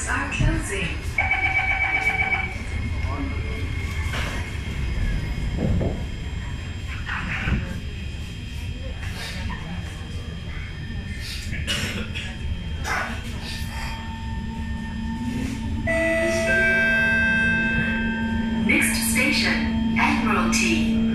Doors are closing. Next station, Admiralty.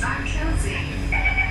Are closing.